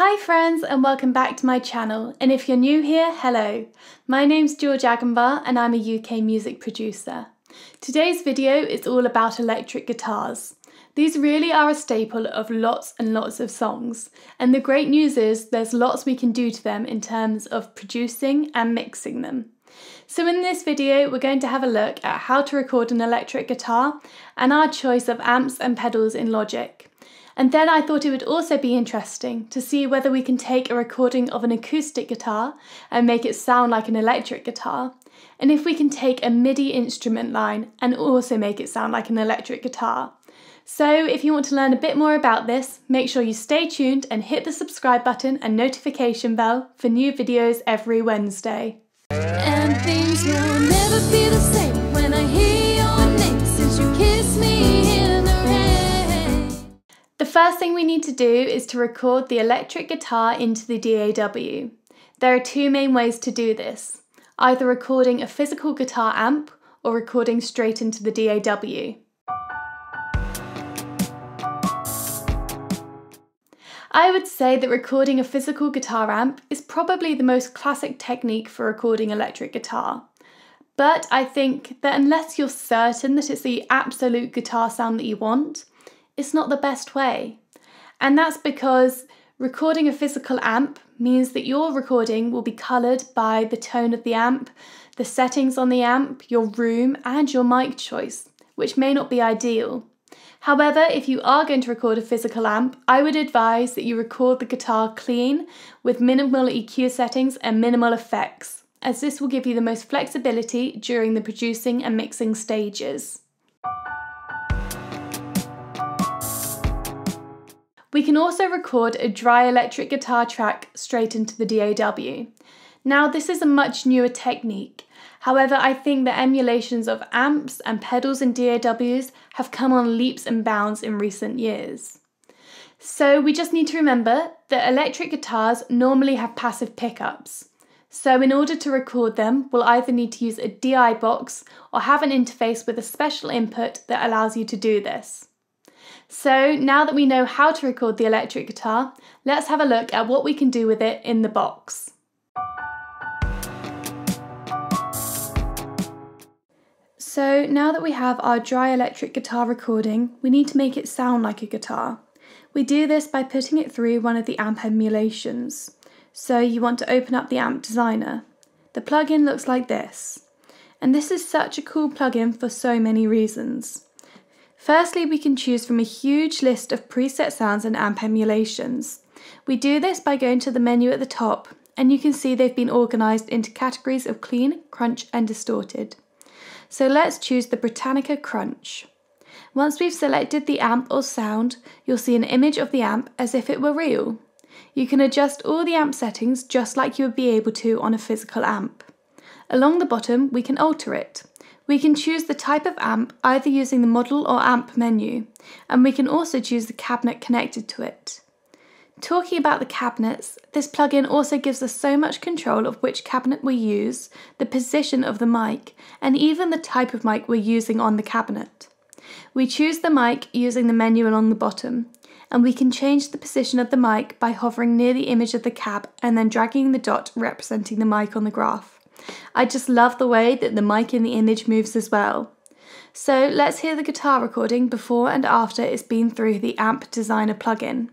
Hi friends and welcome back to my channel and if you're new here, hello. My name's George Agombar and I'm a UK music producer. Today's video is all about electric guitars. These really are a staple of lots and lots of songs and the great news is there's lots we can do to them in terms of producing and mixing them. So in this video we're going to have a look at how to record an electric guitar and our choice of amps and pedals in Logic. And then I thought it would also be interesting to see whether we can take a recording of an acoustic guitar and make it sound like an electric guitar, and if we can take a MIDI instrument line and also make it sound like an electric guitar. So if you want to learn a bit more about this, make sure you stay tuned and hit the subscribe button and notification bell for new videos every Wednesday. And things will never be the same when I hear your name since you kissed me first thing we need to do is to record the electric guitar into the DAW. There are two main ways to do this, either recording a physical guitar amp or recording straight into the DAW. I would say that recording a physical guitar amp is probably the most classic technique for recording electric guitar. But I think that unless you're certain that it's the absolute guitar sound that you want, it's not the best way. And that's because recording a physical amp means that your recording will be coloured by the tone of the amp, the settings on the amp, your room, and your mic choice, which may not be ideal. However, if you are going to record a physical amp, I would advise that you record the guitar clean with minimal EQ settings and minimal effects, as this will give you the most flexibility during the producing and mixing stages. We can also record a dry electric guitar track straight into the DAW. Now this is a much newer technique However, I think the emulations of amps and pedals in DAWs have come on leaps and bounds in recent years. So we just need to remember that electric guitars normally have passive pickups. So in order to record them, we'll either need to use a DI box or have an interface with a special input that allows you to do this. So now that we know how to record the electric guitar, let's have a look at what we can do with it in the box. So now that we have our dry electric guitar recording, we need to make it sound like a guitar. We do this by putting it through one of the amp emulations. So you want to open up the amp designer. The plugin looks like this. And this is such a cool plugin for so many reasons. Firstly, we can choose from a huge list of preset sounds and amp emulations. We do this by going to the menu at the top, and you can see they've been organised into categories of clean, crunch and distorted. So let's choose the Britannica Crunch. Once we've selected the amp or sound, you'll see an image of the amp as if it were real. You can adjust all the amp settings just like you would be able to on a physical amp. Along the bottom, we can alter it. We can choose the type of amp either using the model or amp menu, and we can also choose the cabinet connected to it. Talking about the cabinets, this plugin also gives us so much control of which cabinet we use, the position of the mic, and even the type of mic we're using on the cabinet. We choose the mic using the menu along the bottom, and we can change the position of the mic by hovering near the image of the cab and then dragging the dot representing the mic on the graph. I just love the way that the mic in the image moves as well. So let's hear the guitar recording before and after it's been through the Amp Designer plugin.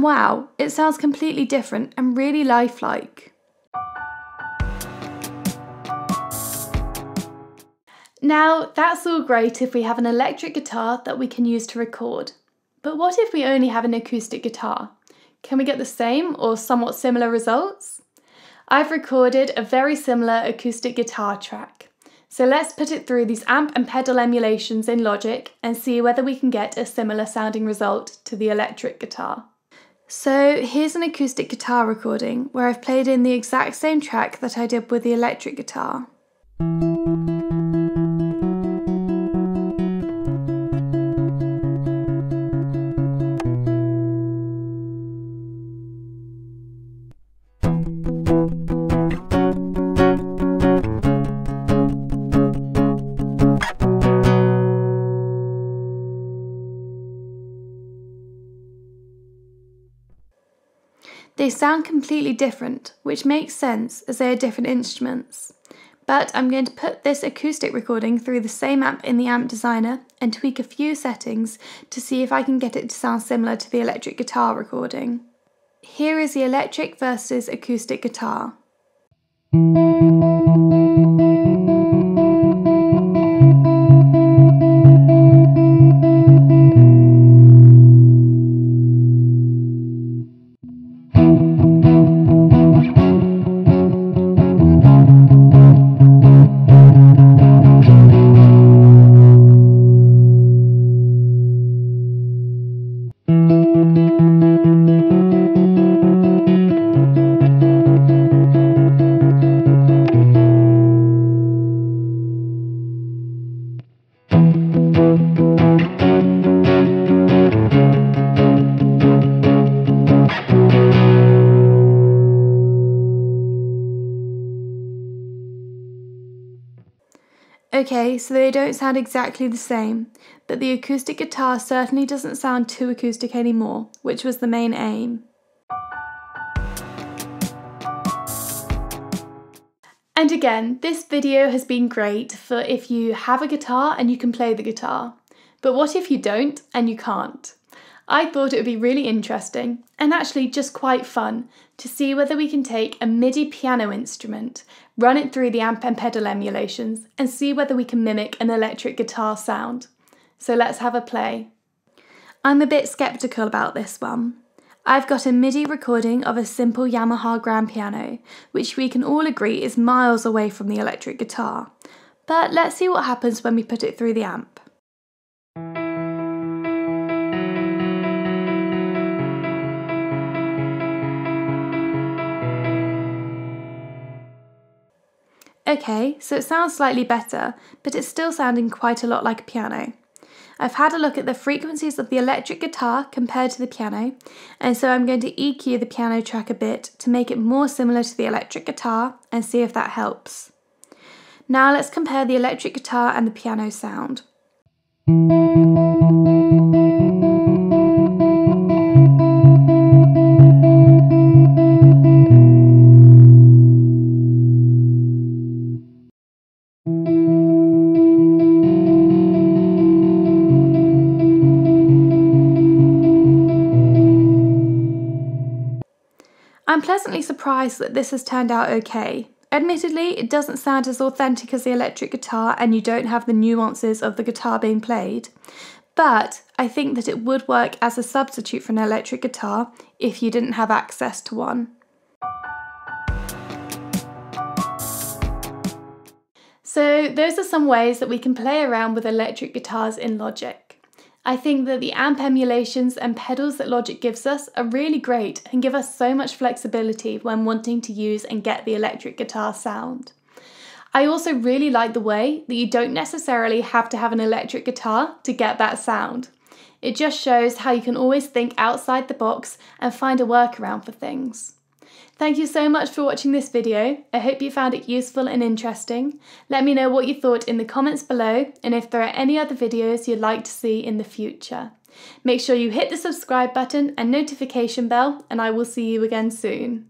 And wow, it sounds completely different and really lifelike. Now, that's all great if we have an electric guitar that we can use to record. But what if we only have an acoustic guitar? Can we get the same or somewhat similar results? I've recorded a very similar acoustic guitar track. So let's put it through these amp and pedal emulations in Logic and see whether we can get a similar sounding result to the electric guitar. So here's an acoustic guitar recording where I've played in the exact same track that I did with the electric guitar. They sound completely different, which makes sense as they are different instruments. But I'm going to put this acoustic recording through the same amp in the Amp Designer and tweak a few settings to see if I can get it to sound similar to the electric guitar recording. Here is the electric versus acoustic guitar. Okay, so they don't sound exactly the same, but the acoustic guitar certainly doesn't sound too acoustic anymore, which was the main aim. And again, this video has been great for if you have a guitar and you can play the guitar. But what if you don't and you can't? I thought it would be really interesting and actually just quite fun to see whether we can take a MIDI piano instrument, run it through the amp and pedal emulations, and see whether we can mimic an electric guitar sound. So let's have a play. I'm a bit skeptical about this one. I've got a MIDI recording of a simple Yamaha grand piano, which we can all agree is miles away from the electric guitar. But let's see what happens when we put it through the amp. Okay, so it sounds slightly better, but it's still sounding quite a lot like a piano. I've had a look at the frequencies of the electric guitar compared to the piano, and so I'm going to EQ the piano track a bit to make it more similar to the electric guitar and see if that helps. Now let's compare the electric guitar and the piano sound. I'm pleasantly surprised that this has turned out okay. Admittedly, it doesn't sound as authentic as the electric guitar and you don't have the nuances of the guitar being played, but I think that it would work as a substitute for an electric guitar if you didn't have access to one. So those are some ways that we can play around with electric guitars in Logic. I think that the amp emulations and pedals that Logic gives us are really great and give us so much flexibility when wanting to use and get the electric guitar sound. I also really like the way that you don't necessarily have to have an electric guitar to get that sound. It just shows how you can always think outside the box and find a workaround for things. Thank you so much for watching this video. I hope you found it useful and interesting. Let me know what you thought in the comments below and if there are any other videos you'd like to see in the future. Make sure you hit the subscribe button and notification bell and I will see you again soon.